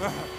Ugh.